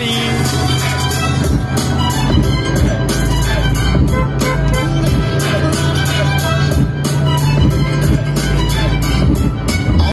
Ready.